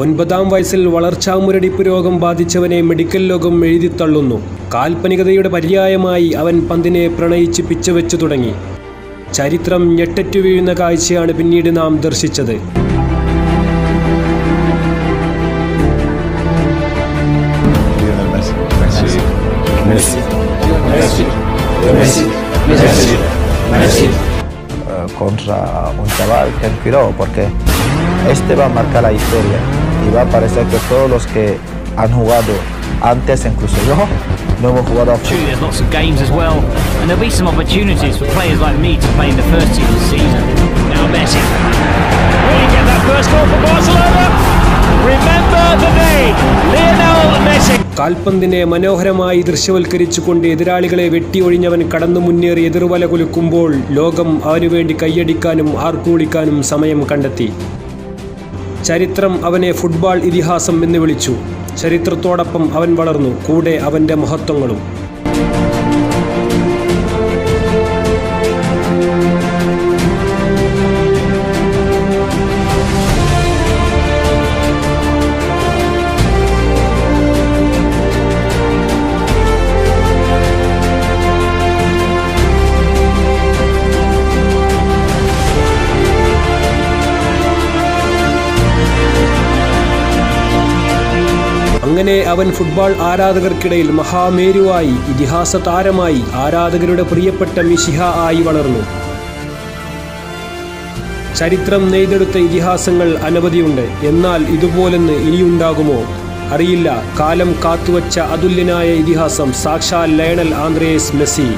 ഒൻപതാം വയസ്സിൽ വളർച്ചാ മുരടിപ്പ് രോഗം ബാധിച്ചവനെ മെഡിക്കൽ ലോകം എഴുതിത്തള്ളുന്നു കാൽപ്പനികതയുടെ പര്യായമായി അവൻ പന്തിനെ പ്രണയിച്ച് പിച്ചവെച്ചു തുടങ്ങി. ചരിത്രം ഞെട്ടറ്റു വീഴുന്ന കാഴ്ചയാണ് പിന്നീട് നാം ദർശിച്ചത്. Eh, contra un chaval que inspiró, porque este va a marcar la historia. Y va a parecer que todos los que han jugado antes, incluso yo, no hemos jugado a True, fútbol. there's lots of games as well, and there'll be some opportunities for players like me to play in the first team this season. Now Messi. Will he get that first goal for Barcelona? Remember the day, Lionel Messi. കാൽപന്തിനെ മനോഹരമായി ദൃശ്യവൽക്കരിച്ചുകൊണ്ട് എതിരാളികളെ വെട്ടിയൊഴിഞ്ഞവൻ കടന്നു മുന്നേറി എതിർവല കുലുക്കുമ്പോൾ ലോകം അവനുവേണ്ടി കൈയടിക്കാനും ആർക്കൂളിക്കാനും സമയം കണ്ടെത്തി ചരിത്രം അവനെ ഫുട്ബോൾ ഇതിഹാസം എന്ന് വിളിച്ചു. ചരിത്രത്തോടൊപ്പം അവൻ വളർന്നു. കൂടെ അവന്റെ മഹത്വങ്ങളും. അങ്ങനെ അവൻ ഫുട്ബോൾ ആരാധകർക്കിടയിൽ മഹാമേരുവായി ഇതിഹാസ താരമായി ആരാധകരുടെ പ്രിയപ്പെട്ട മിശിഹ ആയി വളർന്നു. ചരിത്രം നെയ്തെടുത്ത ഇതിഹാസങ്ങൾ അനവധിയുണ്ട്. എന്നാൽ ഇതുപോലെന്ന് ഇനിയുണ്ടാകുമോ? അറിയില്ല. കാലം കാത്തുവച്ച അതുല്യനായ ഇതിഹാസം സാക്ഷാൽ ലയണൽ ആന്ദ്രേസ് മെസ്സി.